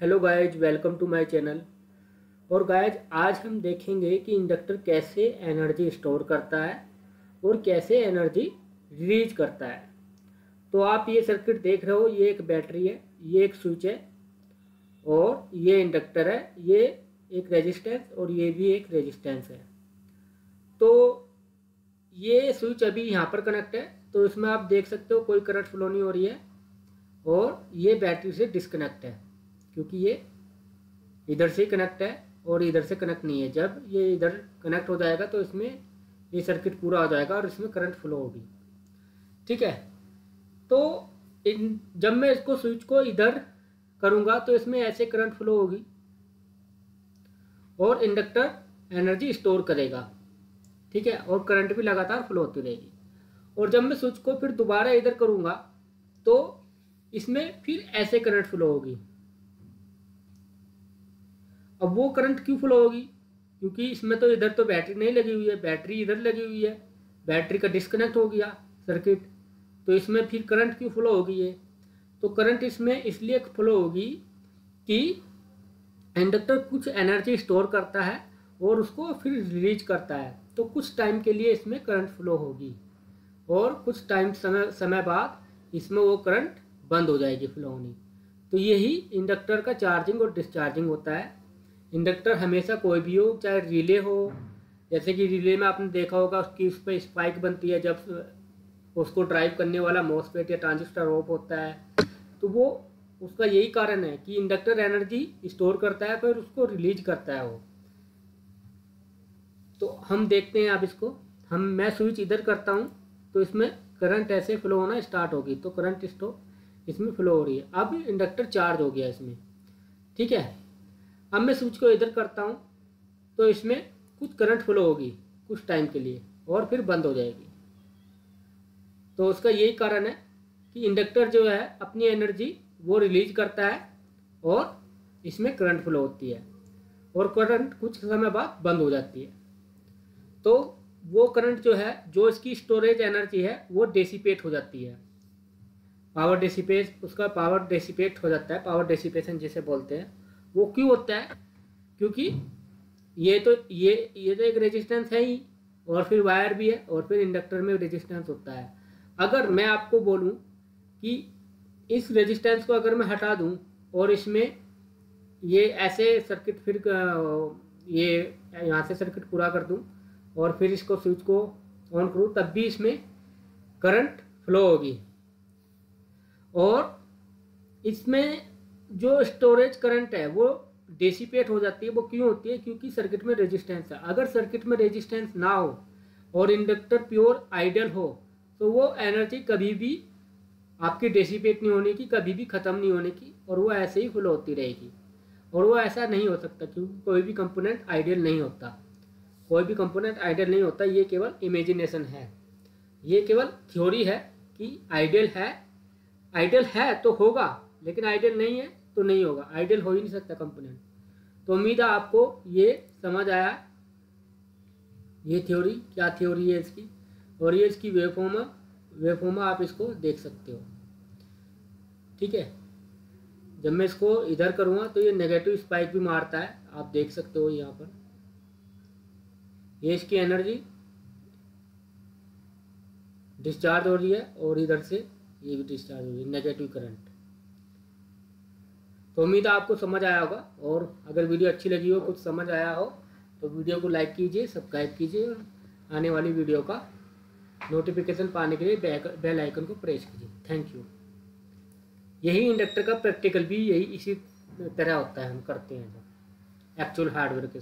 Hello guys welcome to my channel और guys आज हम देखेंगे कि इंडक्टर कैसे एनर्जी स्टोर करता है और कैसे एनर्जी रिलीज़ करता है। तो आप ये सर्किट देख रहे हो, ये एक बैटरी है, ये एक स्विच है और ये इंडक्टर है, ये एक रेजिस्टेंस और ये भी एक रेजिस्टेंस है। तो ये स्विच अभी यहाँ पर कनेक्ट है तो इसमें आप देख सकते हो कोई करंट फ्लो नहीं हो रही है और ये बैटरी से डिस्कनेक्ट है। क्योंकि ये इधर से ही कनेक्ट है और इधर से कनेक्ट नहीं है। जब ये इधर कनेक्ट हो जाएगा तो इसमें ये सर्किट पूरा हो जाएगा और इसमें करंट फ्लो होगी। ठीक है? तो इन, जब मैं इसको स्विच को इधर करूँगा तो इसमें ऐसे करंट फ्लो होगी और इंडक्टर एनर्जी स्टोर करेगा। ठीक है? और करंट भी लगातार फ्लो होती रहेगी। और जब मैं स्विच को फिर दोबारा इधर करूँगा तो इसमें फिर ऐसे करंट फ्लो होगी। अब वो करंट क्यों फ्लो होगी? क्योंकि इसमें तो इधर तो बैटरी नहीं लगी हुई है बैटरी इधर लगी हुई है बैटरी का डिस्कनेक्ट हो गया सर्किट तो इसमें फिर करंट क्यों फ्लो होगी ये? तो करंट इसमें इसलिए फ्लो होगी कि इंडक्टर कुछ एनर्जी स्टोर करता है और उसको फिर रिलीज़ करता है। तो कुछ टाइम के लिए इसमें करंट फ्लो होगी और कुछ टाइम समय समय बाद इसमें वो करंट बंद हो जाएगी फ्लो होनी तो यही इंडक्टर का चार्जिंग और डिस्चार्जिंग होता है। इंडक्टर हमेशा कोई भी हो, चाहे रिले हो, जैसे कि रिले में आपने देखा होगा उसकी उस पर स्पाइक बनती है जब उसको ड्राइव करने वाला मोसपेट या ट्रांजिस्टर ऑफ़ होता है। तो वो, उसका यही कारण है कि इंडक्टर एनर्जी स्टोर करता है, फिर उसको रिलीज़ करता है वो। तो हम देखते हैं अब इसको। हम, मैं स्विच इधर करता हूँ तो इसमें करंट ऐसे फ्लो होना स्टार्ट होगी तो करंट स्टोर इसमें फ्लो हो रही है। अब इंडक्टर चार्ज हो गया इसमें। ठीक है? अब मैं स्विच को इधर करता हूँ तो इसमें कुछ करंट फ्लो होगी कुछ टाइम के लिए, और फिर बंद हो जाएगी। तो उसका यही कारण है कि इंडक्टर जो है, अपनी एनर्जी वो रिलीज़ करता है, और इसमें करंट फ्लो होती है, और करंट कुछ समय बाद बंद हो जाती है। तो वो करंट जो है, जो इसकी स्टोरेज एनर्जी है, वो डेसीपेट हो जाती है। पावर डेसिपेट उसका पावर डेसीपेट हो जाता है पावर डेसीपेशन जिसे बोलते हैं। वो क्यों होता है? क्योंकि ये तो ये ये तो एक रेजिस्टेंस है ही, और फिर वायर भी है, और फिर इंडक्टर में रेजिस्टेंस होता है। अगर मैं आपको बोलूँ कि इस रेजिस्टेंस को अगर मैं हटा दूँ, और इसमें ये ऐसे सर्किट फिर ये यहाँ से सर्किट पूरा कर दूँ, और फिर इसको स्विच को ऑन करूँ, तब भी इसमें करंट फ्लो होगी। और इसमें जो स्टोरेज करंट है, वो डेसीपेट हो जाती है, वो क्यों होती है? क्योंकि सर्किट में रेजिस्टेंस है। अगर सर्किट में रेजिस्टेंस ना हो और इंडक्टर प्योर आइडल हो तो वो एनर्जी कभी भी आपकी डेसीपेट नहीं होने की, कभी भी ख़त्म नहीं होने की और वो ऐसे ही फ्लो होती रहेगी। और वो ऐसा नहीं हो सकता क्योंकि कोई भी कंपोनेंट आइडियल नहीं होता। कोई भी कंपोनेंट आइडियल नहीं होता, ये केवल इमेजिनेशन है। ये केवल थ्योरी है कि आइडियल है। आइडियल है तो होगा, लेकिन आइडियल नहीं है तो नहीं होगा। आइडियल हो ही नहीं सकता कंपोनेंट तो उम्मीद है आपको ये समझ आया। ये थ्योरी क्या थ्योरी है इसकी? और ये इसकी वेफोमा वेफोमा आप इसको देख सकते हो। ठीक है? जब मैं इसको इधर करूँगा तो ये नेगेटिव स्पाइक भी मारता है। आप देख सकते हो यहाँ पर। ये इसकी एनर्जी डिस्चार्ज हो रही है, और इधर से ये भी डिस्चार्ज हो रही है नेगेटिव करंट तो उम्मीद है आपको समझ आया होगा। और अगर वीडियो अच्छी लगी हो, कुछ समझ आया हो तो वीडियो को लाइक कीजिए, सब्सक्राइब कीजिए, आने वाली वीडियो का नोटिफिकेशन पाने के लिए बेल आइकन को प्रेस कीजिए। थैंक यू यही इंडक्टर का प्रैक्टिकल भी यही इसी तरह होता है, हम करते हैं। एक्चुअल हार्डवेयर के